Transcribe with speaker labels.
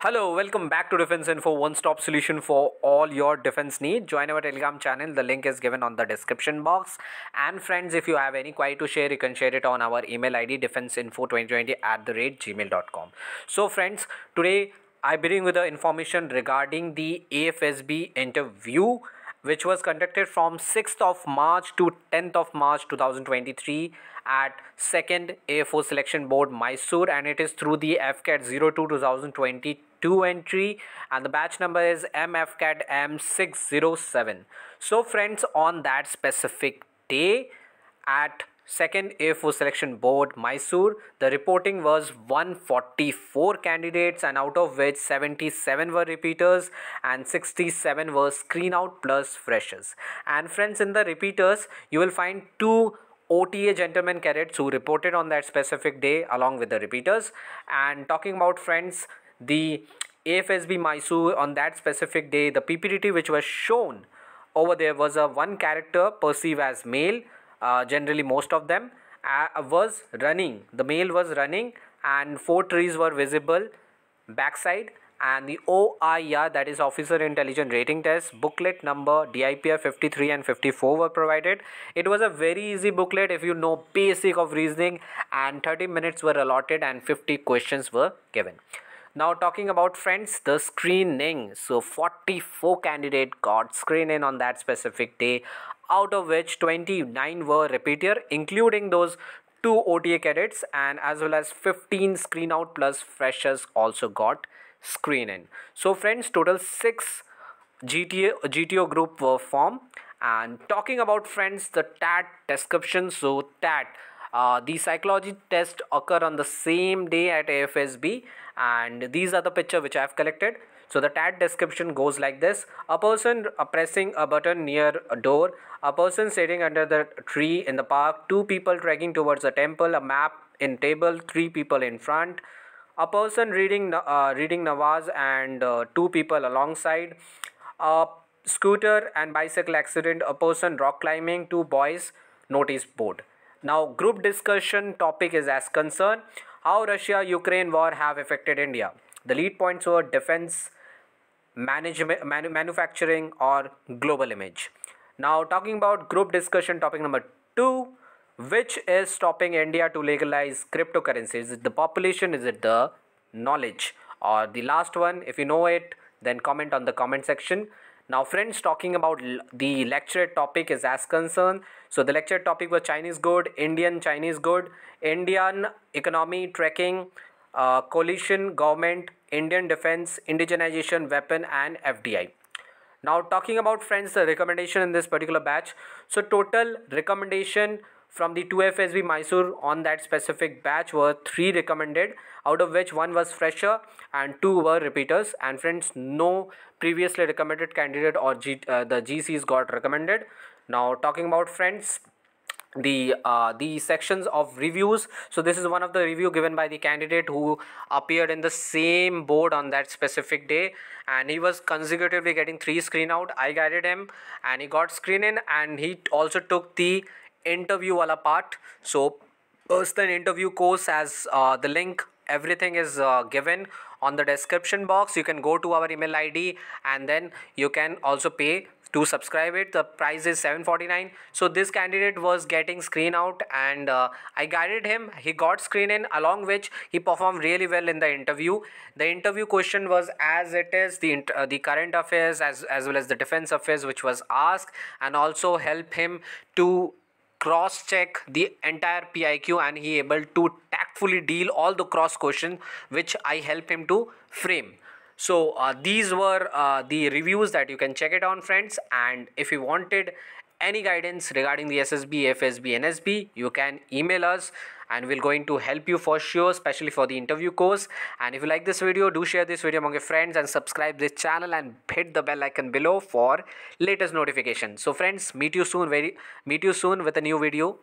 Speaker 1: Hello, welcome back to Defense Info, one stop solution for all your defense needs. Join our Telegram channel, the link is given on the description box. And friends, if you have any query to share, you can share it on our email ID defenseinfo2020 at the rate gmail.com. So, friends, today I begin with the information regarding the AFSB interview which was conducted from 6th of March to 10th of March 2023 at 2nd AFO Selection Board Mysore and it is through the AFCAT 02 2022 entry and the batch number is MFCAT M607. So friends on that specific day at second AFO selection board Mysore. The reporting was 144 candidates and out of which 77 were repeaters and 67 were screen out plus freshers. And friends in the repeaters you will find two OTA gentlemen cadets who reported on that specific day along with the repeaters. And talking about friends the AFSB Mysore on that specific day the PPDT which was shown over there was a one character perceived as male uh, generally most of them uh, was running. The male was running and four trees were visible backside. And the OIR that is officer intelligence rating test booklet number DIPR 53 and 54 were provided. It was a very easy booklet if you know basic of reasoning and 30 minutes were allotted and 50 questions were given. Now talking about friends the screening. So 44 candidate got screened in on that specific day out of which 29 were repeater including those two OTA cadets and as well as 15 screen out plus freshers also got screen in. So friends total 6 GTO, GTO group were formed and talking about friends the TAT description so TAT uh, the psychology test occur on the same day at AFSB and these are the picture which I have collected so the TAT description goes like this. A person pressing a button near a door, a person sitting under the tree in the park, two people trekking towards a temple, a map in table, three people in front, a person reading uh, reading Nawaz and uh, two people alongside, a scooter and bicycle accident, a person rock climbing, two boys, notice board. Now group discussion topic is as concerned. How Russia-Ukraine war have affected India. The lead points were defense, management, manu manufacturing or global image. Now talking about group discussion topic number two, which is stopping India to legalize cryptocurrency? Is it the population? Is it the knowledge? Or the last one, if you know it, then comment on the comment section. Now friends, talking about the lecture topic is as concerned. So the lecture topic was Chinese good, Indian Chinese good, Indian economy tracking, uh, coalition government indian defense indigenization weapon and fdi now talking about friends the recommendation in this particular batch. So total recommendation from the 2fsb mysore on that specific batch were three recommended out of which one was fresher and two were repeaters. And friends no previously recommended candidate or G, uh, the gcs got recommended. Now talking about friends the uh, the sections of reviews. So this is one of the review given by the candidate who appeared in the same board on that specific day. And he was consecutively getting three screen out. I guided him and he got screen in and he also took the interview wala part. So personal interview course as uh, the link everything is uh, given on the description box. You can go to our email id and then you can also pay to subscribe it the price is 749 so this candidate was getting screen out and uh, i guided him. He got screen in along which he performed really well in the interview. The interview question was as it is the uh, the current affairs as as well as the defense affairs which was asked and also help him to cross check the entire piq and he able to tactfully deal all the cross question which i help him to frame so uh, these were uh, the reviews that you can check it on friends. And if you wanted any guidance regarding the ssb fsb nsb you can email us and we're going to help you for sure especially for the interview course. And if you like this video do share this video among your friends and subscribe this channel and hit the bell icon below for latest notifications. So friends meet you soon very meet you soon with a new video